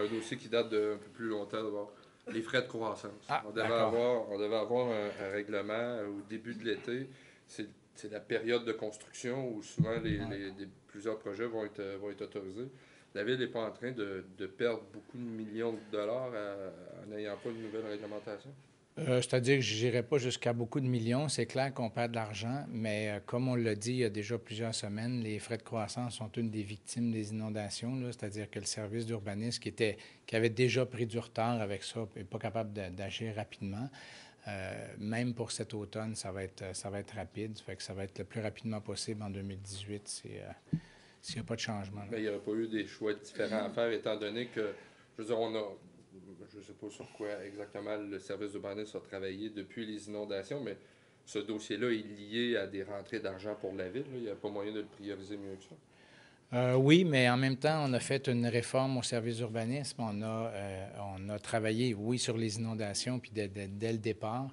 Un dossier qui date d'un peu plus longtemps d'abord. Les frais de croissance. Ah, on, devait avoir, on devait avoir un, un règlement au début de l'été. C'est la période de construction où souvent les, les- les- plusieurs projets vont être, vont être autorisés. La Ville n'est pas en train de, de perdre beaucoup de millions de dollars à- en n'ayant pas de nouvelle réglementation? Euh, C'est-à-dire que je n'irai pas jusqu'à beaucoup de millions. C'est clair qu'on perd de l'argent, mais euh, comme on l'a dit il y a déjà plusieurs semaines, les frais de croissance sont une des victimes des inondations. C'est-à-dire que le service d'urbanisme qui, était, qui avait déjà pris du retard avec ça n'est pas capable d'agir rapidement. Euh, même pour cet automne, ça va être, ça va être rapide. Ça va être le plus rapidement possible en 2018 si, euh, s'il n'y a pas de changement. Mais il n'y aurait pas eu des choix différents à faire, étant donné que, je veux dire, on a, je ne sais pas sur quoi exactement le service d'urbanisme a travaillé depuis les inondations, mais ce dossier-là est lié à des rentrées d'argent pour la ville. Il n'y a pas moyen de le prioriser mieux que ça. Euh, oui, mais en même temps, on a fait une réforme au service d'urbanisme. On, a, euh, on a travaillé, oui, sur les inondations, puis dès, le départ.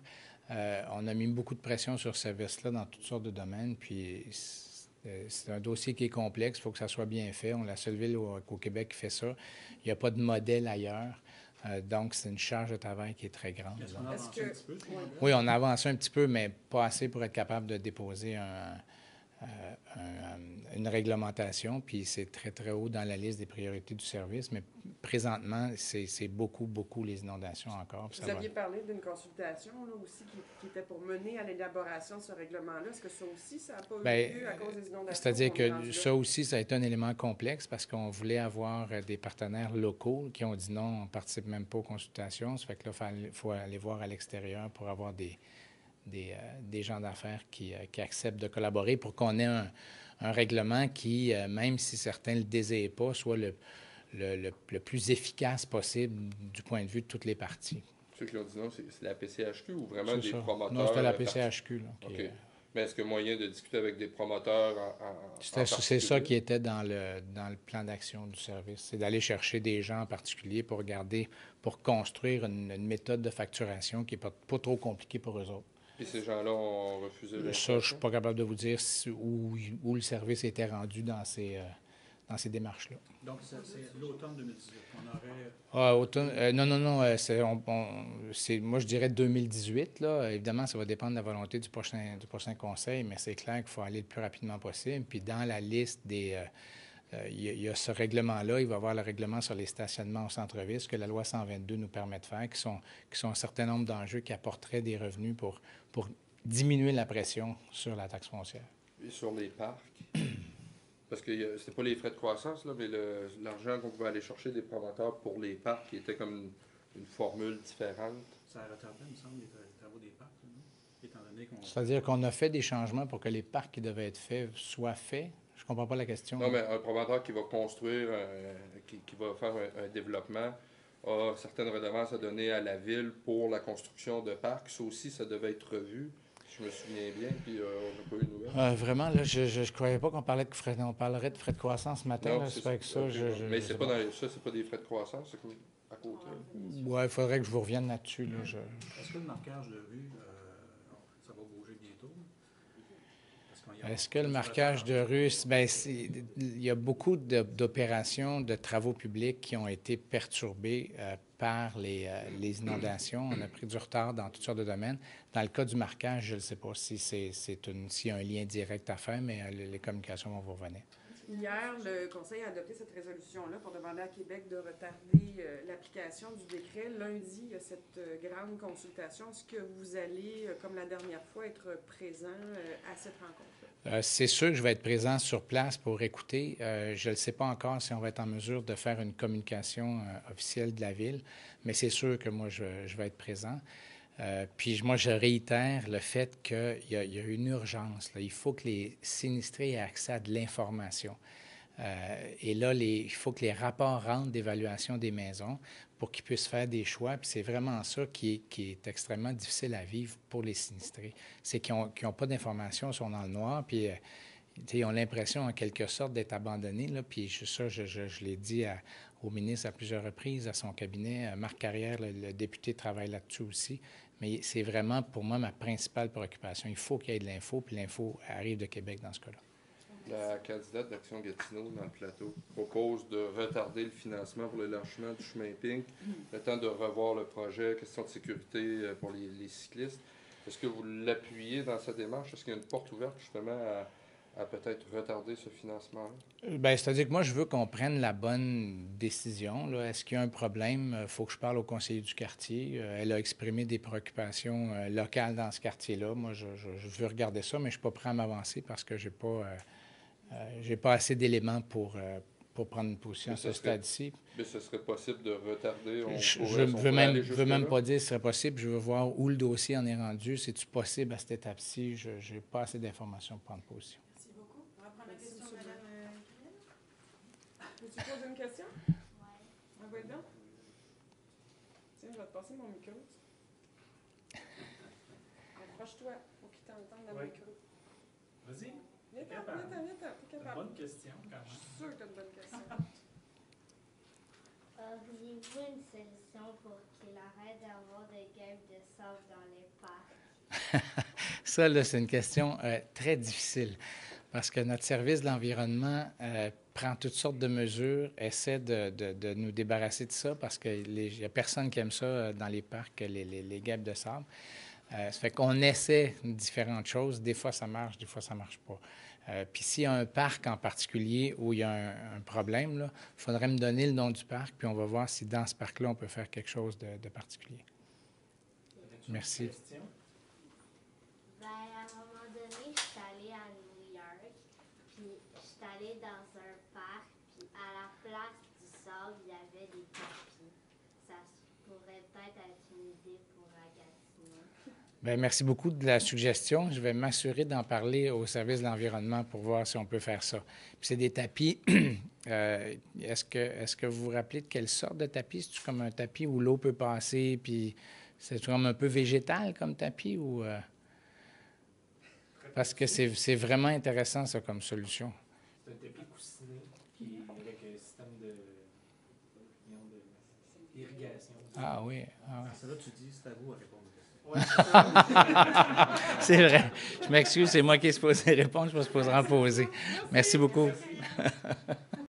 Euh, on a mis beaucoup de pression sur ce service-là dans toutes sortes de domaines. Puis c'est un dossier qui est complexe, il faut que ça soit bien fait. On la seule ville au Québec qui fait ça. Il n'y a pas de modèle ailleurs. Euh, donc, c'est une charge de travail qui est très grande. Est-ce qu'on a Est-ce avancé que- un petit peu? Ouais. Oui, on a avancé un petit peu, mais pas assez pour être capable de déposer un- un- une réglementation. Puis c'est très, très haut dans la liste des priorités du service. Mais présentement, c'est beaucoup, beaucoup les inondations encore. Vous va- aviez parlé d'une consultation là, aussi qui, qui était pour mener à l'élaboration de ce règlement-là. Est-ce que ça aussi, ça n'a pas Ben, eu lieu à cause des inondations? C'est-à-dire que ça aussi, ça a été un élément complexe parce qu'on voulait avoir euh, des partenaires locaux qui ont dit non, on ne participe même pas aux consultations. Ça fait que là, il faut aller voir à l'extérieur pour avoir des, des, euh, des gens d'affaires qui, euh, qui acceptent de collaborer pour qu'on ait un, un règlement qui, euh, même si certains ne le désirent pas, soit le, le, le- le plus efficace possible du point de vue de toutes les parties. Ceux qui ont dit non, c'est la PCHQ ou vraiment des ça. promoteurs? Non, c'était la PCHQ. là, qui, Mais est-ce a moyen de discuter avec des promoteurs en, C'est ça qui était dans le, dans le plan d'action du service. C'est d'aller chercher des gens en particulier pour pour construire une, une méthode de facturation qui n'est pas, pas trop compliquée pour eux autres. Et ces gens-là ont refusé Ça, je ne suis pas capable de vous dire si- où, où le service était rendu dans ces, euh, dans ces démarches-là. Donc, c'est l'automne 2018. On aurait. Ah, automne- euh, non, non, non. euh, c'est, on- moi, je dirais 2018. Là. Évidemment, ça va dépendre de la volonté du prochain, du prochain conseil, mais c'est clair qu'il faut aller le plus rapidement possible. Puis dans la liste des. euh, euh, il y, a- il y a ce règlement-là, il va y avoir le règlement sur les stationnements au centre-ville, ce que la loi 122 nous permet de faire, qui sont, qui sont un certain nombre d'enjeux qui apporteraient des revenus pour, pour diminuer la pression sur la taxe foncière. Et sur les parcs? Parce que euh, c'était pas les frais de croissance, là, mais l'argent qu'on pouvait aller chercher des promoteurs pour les parcs, qui était comme une, une formule différente. Ça a retardé, il me semble, les tra- travaux des parcs, là, non? étant donné qu'on. C'est-à-dire qu'on a fait des changements pour que les parcs qui devaient être faits soient faits. Je ne comprends pas la question. Non, mais un promoteur qui va construire, euh, qui, qui va faire un, un développement, a certaines redevances à donner à la ville pour la construction de parcs. Ça aussi, ça devait être revu, si je me souviens bien, puis euh, on n'a pas eu de nouvelles. Euh, vraiment, là, je ne croyais pas qu'on parlait de frais, on parlerait de frais de croissance ce matin. Non, c'est que ça, ok, je, je- mais c'est pas dans les- ça, c'est pas des frais de croissance, c'est à côté. Ouais, il faudrait que je vous revienne là-dessus. là, je- Est-ce que le marquage de rue, euh, ça va bouger bientôt? Parce qu'on y a- Est-ce que le marquage de rue, ben, il y a beaucoup d'opérations de travaux publics qui ont été perturbées euh, par les, euh, les inondations. On a pris du retard dans toutes sortes de domaines. Dans le cas du marquage, je ne sais pas si c'est s'il y a un lien direct à faire, mais euh, les communications vont vous revenir. Hier, le Conseil a adopté cette résolution-là pour demander à Québec de retarder euh, l'application du décret. Lundi, il y a cette euh, grande consultation. Est-ce que vous allez, euh, comme la dernière fois, être présent à cette rencontre-là? Euh, c'est sûr que je vais être présent sur place pour écouter. Je ne sais pas encore si on va être en mesure de faire une communication officielle de la ville, mais c'est sûr que moi, je vais être présent. Euh, puis moi, je réitère le fait qu'il y, a- une urgence. Il faut que les sinistrés aient accès à de l'information. Euh, et là, il faut que les rapports rentrent d'évaluation des maisons pour qu'ils puissent faire des choix. Puis c'est vraiment ça qui est, extrêmement difficile à vivre pour les sinistrés. C'est qu'ils n'ont pas d'informations, ils sont dans le noir, puis euh, ils ont l'impression en quelque sorte d'être abandonnés. Puis je- ça, je, l'ai dit au ministre à plusieurs reprises, à son cabinet. Marc Carrière, le député, travaille là-dessus aussi. Mais c'est vraiment pour moi ma principale préoccupation. Il faut qu'il y ait de l'info, puis l'info arrive de Québec dans ce cas-là. La candidate d'Action Gatineau dans le plateau propose de retarder le financement pour l'élargissement du chemin Pink, le temps de revoir le projet, question de sécurité euh, pour les, les cyclistes. Est-ce que vous l'appuyez dans sa démarche? Est-ce qu'il y a une porte ouverte justement à, à peut-être retarder ce financement-là? Euh, Ben, C'est-à-dire que moi, je veux qu'on prenne la bonne décision. là. Est-ce qu'il y a un problème? Il faut que je parle au conseiller du quartier. Euh, Elle a exprimé des préoccupations euh, locales dans ce quartier-là. Moi, je, je- je veux regarder ça, mais je ne suis pas prêt à m'avancer parce que je n'ai pas, euh, euh, j'ai pas assez d'éléments pour, euh, pour prendre une position à ce serait- stade-ci. Mais ce serait possible de retarder? On Je ne veux, même, aller veux même pas dire ce serait possible. Je veux voir où le dossier en est rendu. C'est-tu possible à cette étape-ci? Je n'ai pas assez d'informations pour prendre position. Merci beaucoup. On va prendre la Merci, question de monsieur Mme euh. Peux-tu poser une question? Ouais. On va être bien? Tiens, je vais te passer mon micro. Approche-toi, faut qu'il t'entende dans le Oui. micro. Vas-y, Viens-t'en, Capable. viens-t'en, viens-t'en, t'es une capable. bonne question quand Je suis sûre que t'as une bonne question. Auriez-vous une solution pour qu'il arrête d'avoir des guêpes de sable dans les parcs? Ça, là, c'est une question euh, très difficile parce que notre service de l'environnement euh, prend toutes sortes de mesures, essaie de, de- nous débarrasser de ça parce qu'il n'y a personne qui aime ça euh, dans les parcs, les, les, les guêpes de sable. Euh, ça fait qu'on essaie différentes choses. Des fois, ça marche, des fois, ça ne marche pas. Euh, Puis s'il y a un parc en particulier où il y a un, problème, il faudrait me donner le nom du parc, puis on va voir si dans ce parc-là, on peut faire quelque chose de, de particulier. Merci. Ben, à un moment donné, je suis allée à New York, puis je suis allée dans un parc, puis à la place du sable, il y avait des tapis. Ça pourrait peut-être être une idée pour la Gatineau. Bien, merci beaucoup de la suggestion. Je vais m'assurer d'en parler au service de l'environnement pour voir si on peut faire ça. Puis c'est des tapis. euh, est-ce, que, est-ce que vous vous rappelez de quelle sorte de tapis? C'est-tu comme un tapis où l'eau peut passer, puis c'est comme un peu végétal comme tapis? ou euh, Parce que c'est, c'est vraiment intéressant, ça, comme solution. C'est un tapis coussiné qui est avec un système de, voyons, Ah oui. ah oui. Ça là, tu dis, c'est à vous à répondre C'est vrai. Je m'excuse, c'est moi qui ai supposé répondre, je me supposerai en poser. Merci beaucoup. Merci.